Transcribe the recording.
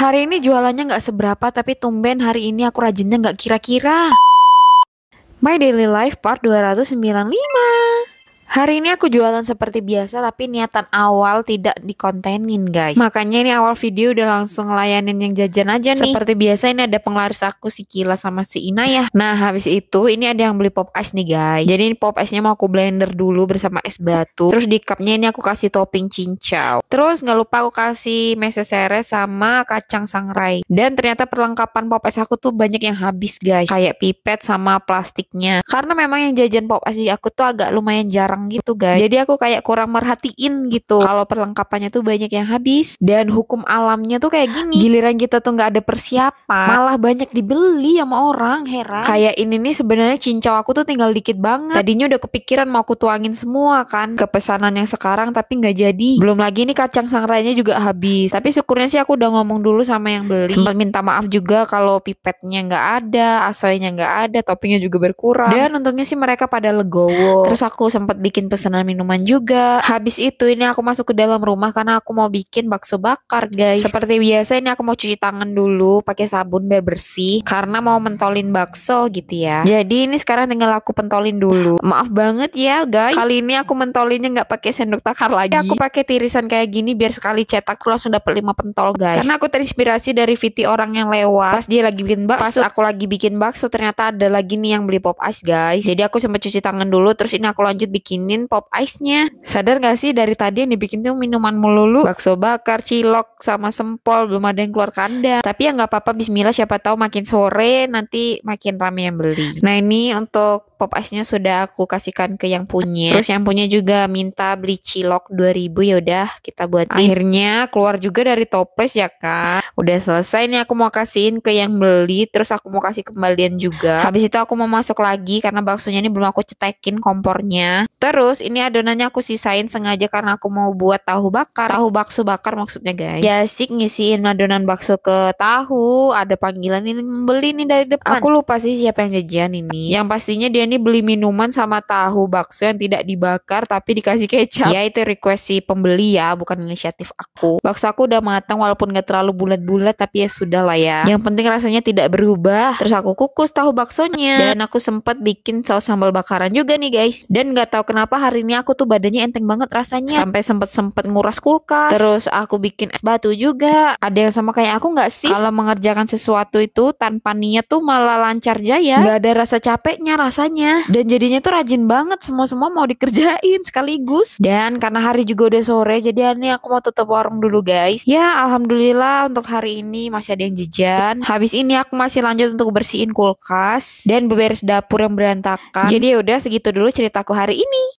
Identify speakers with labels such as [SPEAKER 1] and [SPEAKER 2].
[SPEAKER 1] Hari ini jualannya nggak seberapa, tapi tumben hari ini aku rajinnya nggak kira-kira. My Daily Life Part 295 Hari ini aku jualan seperti biasa tapi niatan awal tidak dikontenin guys. Makanya ini awal video udah langsung ngelayanin yang jajan aja nih. Seperti biasa ini ada penglaris aku si Kila sama si Ina ya. Nah habis itu ini ada yang beli pop ice nih guys. Jadi ini pop ice nya mau aku blender dulu bersama es batu. Terus di cupnya ini aku kasih topping cincau. Terus nggak lupa aku kasih mesesere sama kacang sangrai. Dan ternyata perlengkapan pop ice aku tuh banyak yang habis guys. Kayak pipet sama plastiknya. Karena memang yang jajan pop ice di aku tuh agak lumayan jarang kurang gitu guys. Jadi aku kayak kurang merhatiin gitu. Kalau perlengkapannya tuh banyak yang habis dan hukum alamnya tuh kayak gini. Giliran kita tuh nggak ada persiapan. Malah banyak dibeli sama orang heran. Kayak ini nih sebenarnya cincau aku tuh tinggal dikit banget. Tadinya udah kepikiran mau aku tuangin semua kan. Ke pesanan yang sekarang tapi nggak jadi. Belum lagi nih kacang sangrainya juga habis. Tapi syukurnya sih aku udah ngomong dulu sama yang beli. Sempat minta maaf juga kalau pipetnya nggak ada asoynya nggak ada toppingnya juga berkurang. Dan untungnya sih mereka pada legowo. Terus aku sempat bikin pesanan minuman juga. Habis itu ini aku masuk ke dalam rumah karena aku mau bikin bakso bakar guys. Seperti biasa ini aku mau cuci tangan dulu pakai sabun biar bersih karena mau mentolin bakso gitu ya. Jadi ini sekarang tinggal aku pentolin dulu. Maaf banget ya guys. Kali ini aku mentolinnya nggak pakai sendok takar lagi. Aku pakai tirisan kayak gini biar sekali cetak tuh langsung dapat 5 pentol guys. Karena aku terinspirasi dari video orang yang lewat pas dia lagi bikin bakso. Pas aku lagi bikin bakso ternyata ada lagi nih yang beli pop ice guys. Jadi aku sempat cuci tangan dulu terus ini aku lanjut bikin bikinin pop ice-nya. Sadar gak sih dari tadi yang dibikin tuh minuman melulu, bakso bakar, cilok, sama sempol, belum ada yang keluar kandang. Tapi ya nggak apa-apa Bismillah siapa tahu makin sore nanti makin rame yang beli. Nah ini untuk pop ice-nya sudah aku kasihkan ke yang punya. Terus yang punya juga minta beli cilok 2000 ya udah kita buat. Akhirnya keluar juga dari toples ya kan. Udah selesai nih aku mau kasihin ke yang beli terus aku mau kasih kembalian juga. Habis itu aku mau masuk lagi karena baksonya ini belum aku cetekin kompornya. Terus ini adonannya aku sisain sengaja karena aku mau buat tahu bakar. Tahu bakso bakar maksudnya guys. Ya sih ngisiin adonan bakso ke tahu. Ada panggilan ini membeli nih dari depan. Aku lupa sih siapa yang jajan ini. Yang pastinya dia ini beli minuman sama tahu bakso yang tidak dibakar tapi dikasih kecap. Ya itu request si pembeli ya, bukan inisiatif aku. Bakso aku udah matang walaupun gak terlalu bulat-bulat tapi ya sudah lah ya. Yang penting rasanya tidak berubah. Terus aku kukus tahu baksonya dan aku sempat bikin saus sambal bakaran juga nih guys. Dan gak tahu kenapa hari ini aku tuh badannya enteng banget rasanya. Sampai sempet-sempet nguras kulkas. Terus aku bikin es batu juga. Ada yang sama kayak aku nggak sih? Kalau mengerjakan sesuatu itu tanpa niat tuh malah lancar jaya. Gak ada rasa capeknya rasanya dan jadinya tuh rajin banget semua-semua mau dikerjain sekaligus dan karena hari juga udah sore jadi ini aku mau tutup warung dulu guys ya alhamdulillah untuk hari ini masih ada yang jajan habis ini aku masih lanjut untuk bersihin kulkas dan beberes dapur yang berantakan jadi ya udah segitu dulu ceritaku hari ini